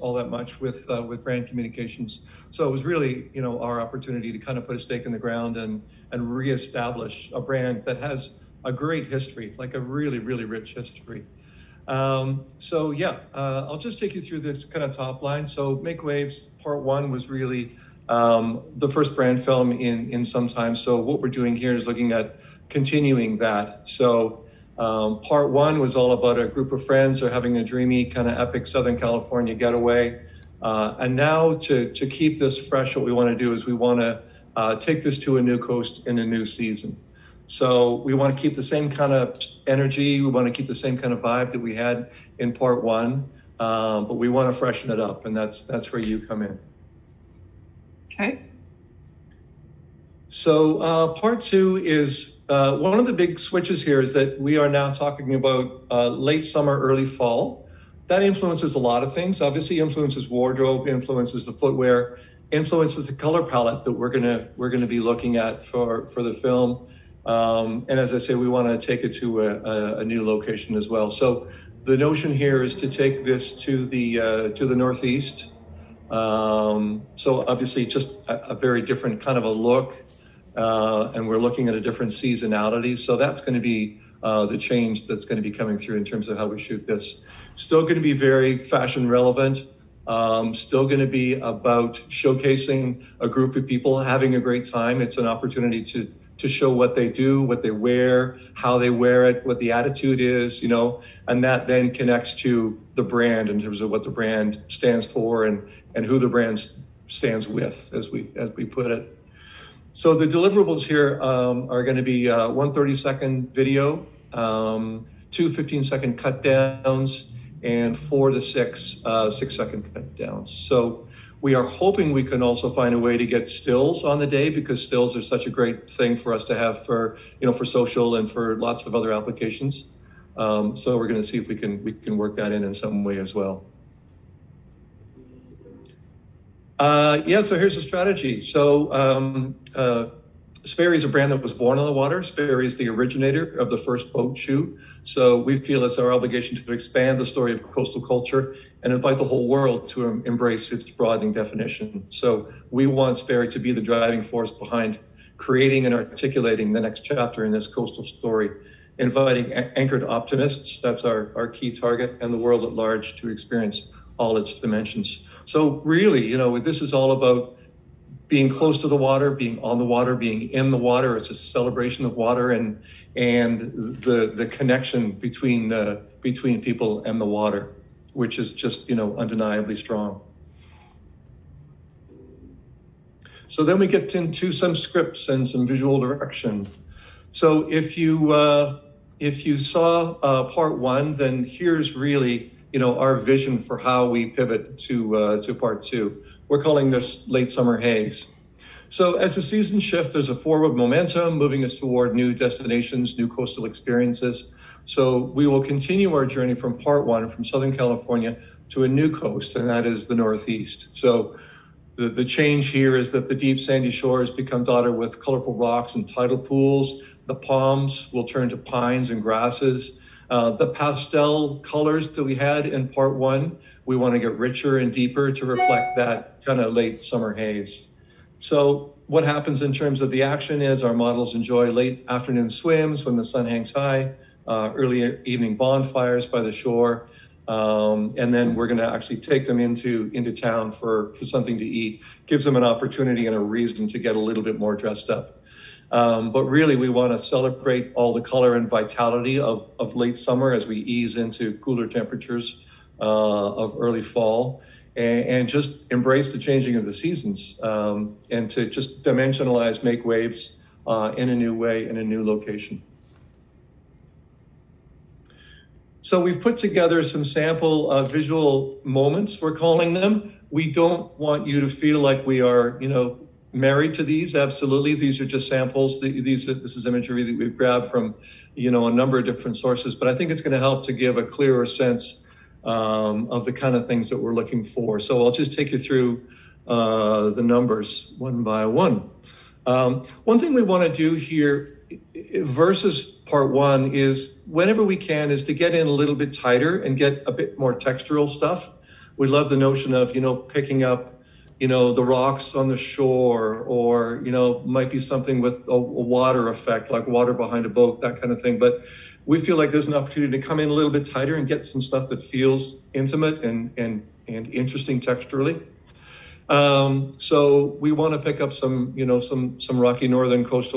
all that much with uh, with brand communications. So it was really, you know, our opportunity to kind of put a stake in the ground and and reestablish a brand that has a great history, like a really, really rich history. Um, so yeah, uh, I'll just take you through this kind of top line. So Make Waves Part One was really um, the first brand film in in some time. So what we're doing here is looking at continuing that. So um, part one was all about a group of friends are having a dreamy kind of epic Southern California getaway. Uh, and now to, to keep this fresh, what we want to do is we want to uh, take this to a new coast in a new season. So we want to keep the same kind of energy. We want to keep the same kind of vibe that we had in part one, um, but we want to freshen it up, and that's that's where you come in. Okay. So uh, part two is uh, one of the big switches here is that we are now talking about uh, late summer, early fall. That influences a lot of things. Obviously, influences wardrobe, influences the footwear, influences the color palette that we're gonna we're gonna be looking at for for the film. Um, and as I say, we want to take it to a, a, a, new location as well. So the notion here is to take this to the uh, to the northeast. Um, so obviously, just a, a very different kind of a look uh, and we're looking at a different seasonality. So that's going to be uh, the change that's going to be coming through in terms of how we shoot this. Still going to be very fashion relevant. Um, still going to be about showcasing a group of people having a great time. It's an opportunity to to show what they do, what they wear, how they wear it, what the attitude is, you know, and that then connects to the brand in terms of what the brand stands for and and who the brand stands with, as we as we put it. So the deliverables here um, are going to be uh, one 30 second video, um, two 15 second cut downs, and four to six uh, six second cut downs. So we are hoping we can also find a way to get stills on the day because stills are such a great thing for us to have for you know for social and for lots of other applications. Um, so we're going to see if we can we can work that in in some way as well. Uh, yeah, so here's the strategy. So um, uh, Sperry is a brand that was born on the water. Sperry is the originator of the first boat shoe. So we feel it's our obligation to expand the story of coastal culture and invite the whole world to em- embrace its broadening definition. So we want Sperry to be the driving force behind creating and articulating the next chapter in this coastal story, inviting anchored optimists, that's our, our key target, and the world at large to experience all its dimensions. So really, you know, this is all about being close to the water, being on the water, being in the water. It's a celebration of water and and the the connection between uh, between people and the water, which is just you know undeniably strong. So then we get into some scripts and some visual direction. So if you uh, if you saw uh, part one, then here's really you know, our vision for how we pivot to uh, to part two. We're calling this late summer haze. So as the seasons shift, there's a forward momentum moving us toward new destinations, new coastal experiences. So we will continue our journey from part one, from Southern California to a new coast, and that is the Northeast. So the, the change here is that the deep sandy shores become dotted with colorful rocks and tidal pools. The palms will turn to pines and grasses. Uh, the pastel colors that we had in part one, we want to get richer and deeper to reflect that kind of late summer haze. So what happens in terms of the action is our models enjoy late afternoon swims when the sun hangs high, uh, early evening bonfires by the shore, um, and then we're going to actually take them into into town for for something to eat. Gives them an opportunity and a reason to get a little bit more dressed up. Um, but really, we want to celebrate all the color and vitality of, of late summer as we ease into cooler temperatures uh, of early fall and, and, just embrace the changing of the seasons um, and to just dimensionalize, make waves uh, in a new way, in a new location. So we've put together some sample uh, visual moments, we're calling them. We don't want you to feel like we are, you know, married to these absolutely. These are just samples. These this is imagery that we've grabbed from you know a number of different sources but i think it's going to help to give a clearer sense um, of the kind of things that we're looking for. So i'll just take you through uh, the numbers one by one. Um, one thing we want to do here versus part one is whenever we can is to get in a little bit tighter and get a bit more textural stuff. We love the notion of, you know, picking up, you know, the rocks on the shore, or, you know, might be something with a, a water effect, like water behind a boat, that kind of thing. But we feel like there's an opportunity to come in a little bit tighter and get some stuff that feels intimate and, and, and interesting texturally. Um, so we want to pick up some, you know, some, some rocky northern coastal